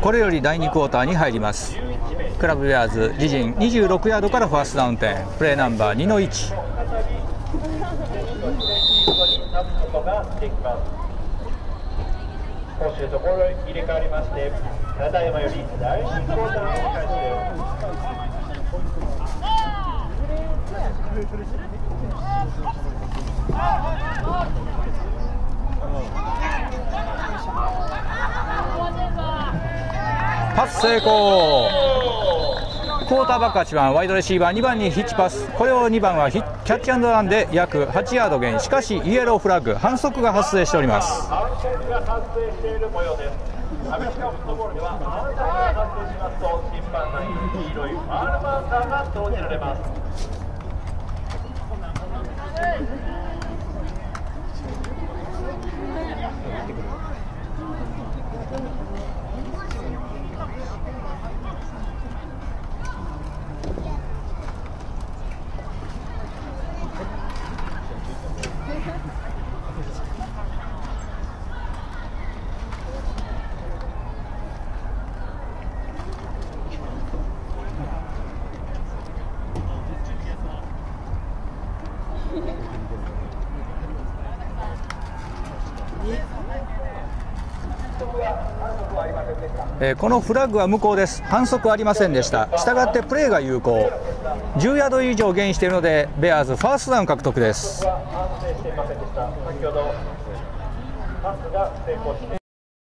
これより第2クォーターに入ります。クラブウェアーズ自陣26ヤードからファーストダウン点プレーナンバー2の1攻守ところ入れ替わりましてただいまより第2クォーターの開始パス成功。クォーターバック8番ワイドレシーバー2番にヒッチパス。これを2番はキャッチランで約8ヤード減。しかしイエローフラッグ反則が発生しております。アメリカフットボールでは反則が発生しますと審判内に黄色いファールマーカーが投じられますえーこのフラッグは無効です。反則はありませんでした。したがってプレーが有効。10ヤード以上ゲインしているのでベアーズファーストダウン獲得です。